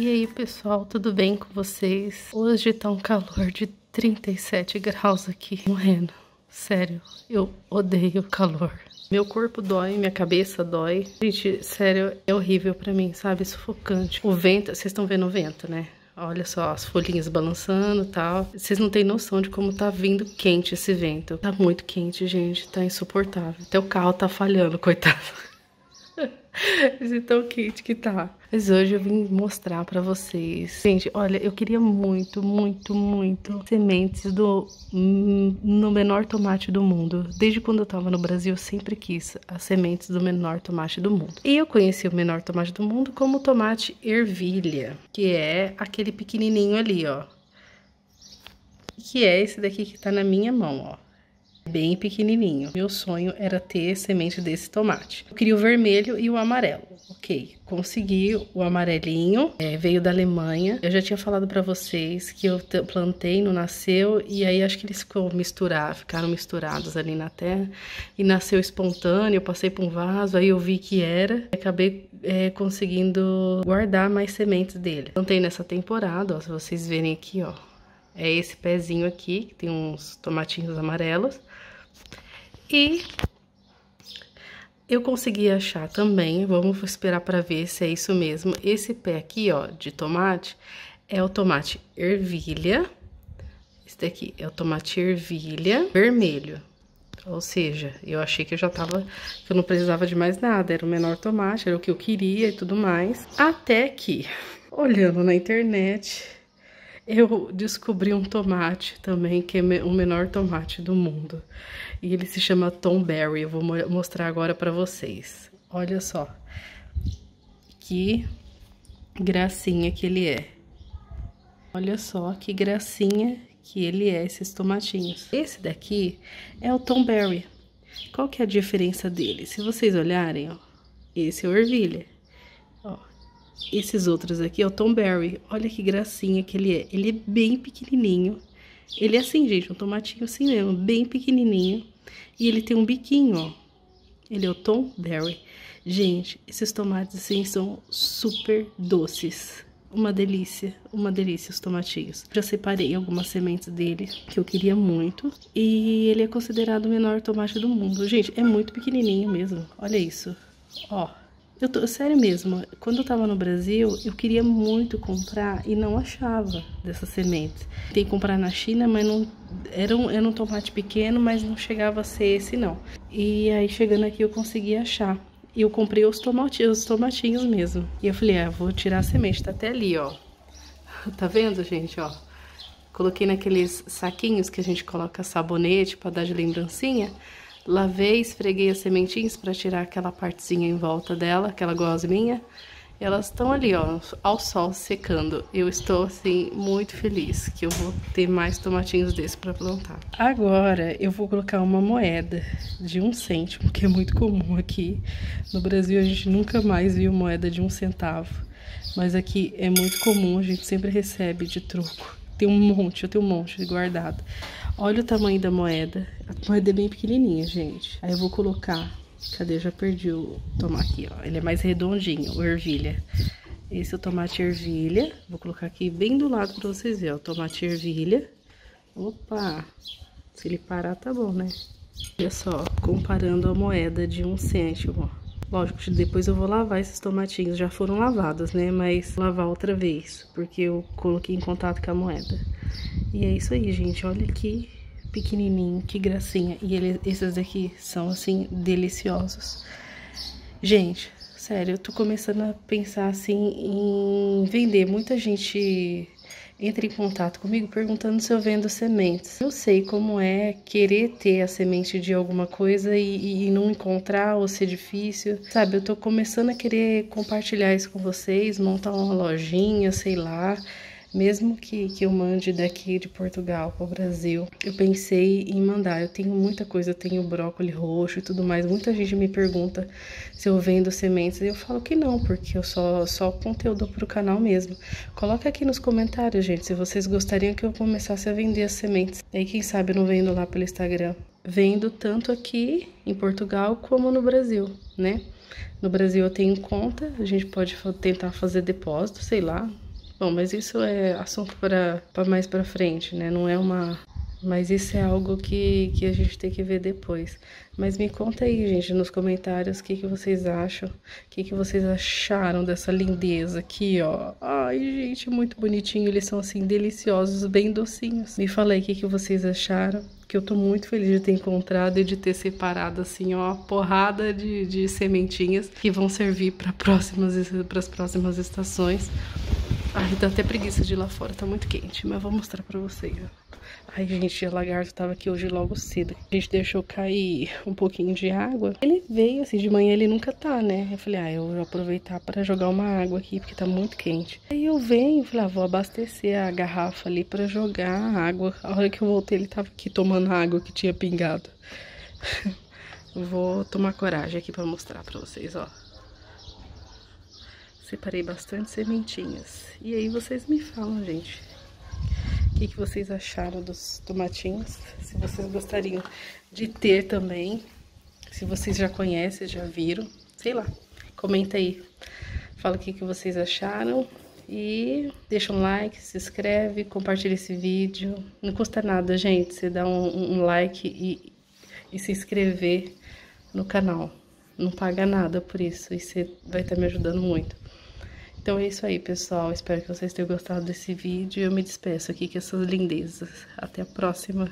E aí, pessoal, tudo bem com vocês? Hoje tá um calor de 37 graus aqui, morrendo. Sério, eu odeio calor. Meu corpo dói, minha cabeça dói. Gente, sério, é horrível para mim, sabe? Sufocante. O vento, vocês estão vendo o vento, né? Olha só, as folhinhas balançando e tal. Vocês não têm noção de como tá vindo quente esse vento. Tá muito quente, gente. Tá insuportável. Até o carro tá falhando, coitado. De tão quente que tá. Mas hoje eu vim mostrar pra vocês. Gente, olha, eu queria muito, muito, muito sementes do no menor tomate do mundo. Desde quando eu tava no Brasil, eu sempre quis as sementes do menor tomate do mundo. E eu conheci o menor tomate do mundo como tomate ervilha, que é aquele pequenininho ali, ó. Que é esse daqui que tá na minha mão, ó bem pequenininho. Meu sonho era ter semente desse tomate. Eu queria o vermelho e o amarelo. Ok, consegui o amarelinho, é, veio da Alemanha. Eu já tinha falado para vocês que eu plantei, não nasceu, e aí acho que eles ficou misturar, ficaram misturados ali na terra, e nasceu espontâneo, eu passei por um vaso, aí eu vi que era, acabei é, conseguindo guardar mais sementes dele. Plantei nessa temporada, ó, se vocês verem aqui, ó, é esse pezinho aqui, que tem uns tomatinhos amarelos. E eu consegui achar também, vamos esperar para ver se é isso mesmo. Esse pé aqui, ó, de tomate, é o tomate ervilha. Esse daqui é o tomate ervilha vermelho. Ou seja, eu achei que eu já tava, que eu não precisava de mais nada, era o menor tomate, era o que eu queria e tudo mais. Até que, olhando na internet, eu descobri um tomate também, que é o menor tomate do mundo. E ele se chama Tom Berry. Eu vou mostrar agora para vocês. Olha só. Que gracinha que ele é. Olha só que gracinha que ele é, esses tomatinhos. Esse daqui é o Tom Berry. Qual que é a diferença dele? Se vocês olharem, ó, esse é o ervilha. Esses outros aqui é o Tom Berry. Olha que gracinha que ele é. Ele é bem pequenininho. Ele é assim, gente, um tomatinho assim mesmo, bem pequenininho. E ele tem um biquinho, ó. Ele é o Tom Berry. Gente, esses tomates assim são super doces. Uma delícia, uma delícia os tomatinhos. Já separei algumas sementes dele que eu queria muito. E ele é considerado o menor tomate do mundo. Gente, é muito pequenininho mesmo. Olha isso. Ó. Eu tô, sério mesmo, quando eu tava no Brasil, eu queria muito comprar e não achava dessas sementes. Tem que comprar na China, mas não era um, era um tomate pequeno, mas não chegava a ser esse não. E aí chegando aqui eu consegui achar. E eu comprei os tomatinhos, os tomatinhos mesmo. E eu falei, ah, vou tirar a semente, tá até ali, ó. Tá vendo, gente, ó? Coloquei naqueles saquinhos que a gente coloca sabonete para dar de lembrancinha. Lavei, esfreguei as sementinhas para tirar aquela partezinha em volta dela, aquela gosminha. Elas estão ali, ó, ao sol secando. Eu estou, assim, muito feliz que eu vou ter mais tomatinhos desses para plantar. Agora, eu vou colocar uma moeda de um cêntimo, que é muito comum aqui. No Brasil, a gente nunca mais viu moeda de um centavo. Mas aqui é muito comum, a gente sempre recebe de troco. Tem um monte, eu tenho um monte guardado. Olha o tamanho da moeda. A moeda é bem pequenininha, gente. Aí eu vou colocar... Cadê? Eu já perdi o... Tomar aqui, ó. Ele é mais redondinho, o ervilha. Esse é o tomate ervilha. Vou colocar aqui bem do lado pra vocês verem, ó. Tomate ervilha. Opa! Se ele parar, tá bom, né? Olha só, comparando a moeda de um cêntimo, ó. Lógico, depois eu vou lavar esses tomatinhos. Já foram lavados, né? Mas lavar outra vez, porque eu coloquei em contato com a moeda. E é isso aí, gente. Olha que pequenininho, que gracinha. E ele, esses daqui são, assim, deliciosos. Gente, sério, eu tô começando a pensar, assim, em vender. Muita gente entra em contato comigo perguntando se eu vendo sementes. Eu sei como é querer ter a semente de alguma coisa e, e não encontrar ou ser difícil. Sabe, eu tô começando a querer compartilhar isso com vocês, montar uma lojinha, sei lá mesmo que, que eu mande daqui de Portugal para o Brasil, eu pensei em mandar. Eu tenho muita coisa, eu tenho brócolis roxo e tudo mais. Muita gente me pergunta se eu vendo sementes eu falo que não, porque eu só só conteúdo para o canal mesmo. Coloca aqui nos comentários, gente, se vocês gostariam que eu começasse a vender as sementes. Aí quem sabe eu não vendo lá pelo Instagram. Vendo tanto aqui em Portugal como no Brasil, né? No Brasil eu tenho conta, a gente pode tentar fazer depósito, sei lá, Bom, mas isso é assunto para mais para frente, né? Não é uma mas isso é algo que, que a gente tem que ver depois. Mas me conta aí, gente, nos comentários o que, que vocês acham, o que, que vocês acharam dessa lindeza aqui, ó. Ai, gente, muito bonitinho. Eles são assim, deliciosos, bem docinhos. Me fala aí o que, que vocês acharam. Que eu tô muito feliz de ter encontrado e de ter separado, assim, ó, porrada de, de sementinhas que vão servir para próximas, as próximas estações. Ai, dá até preguiça de ir lá fora, tá muito quente, mas vou mostrar pra vocês. Ai, gente, o lagarto tava aqui hoje logo cedo. A gente deixou cair um pouquinho de água. Ele veio, assim, de manhã ele nunca tá, né? Eu falei, ah, eu vou aproveitar para jogar uma água aqui, porque tá muito quente. Aí eu venho, falei, ah, vou abastecer a garrafa ali para jogar a água. A hora que eu voltei, ele tava aqui tomando a água que tinha pingado. vou tomar coragem aqui para mostrar para vocês, ó. Separei bastante sementinhas. E aí vocês me falam, gente o que, que vocês acharam dos tomatinhos. Se vocês gostariam de ter também. Se vocês já conhecem, já viram. Sei lá. Comenta aí. Fala o que, que vocês acharam. E deixa um like, se inscreve, compartilha esse vídeo. Não custa nada, gente. Você dá um, um like e, e se inscrever no canal. Não paga nada por isso. E você vai estar me ajudando muito. Então é isso aí, pessoal. Espero que vocês tenham gostado desse vídeo. Eu me despeço aqui com essas lindezas. Até a próxima.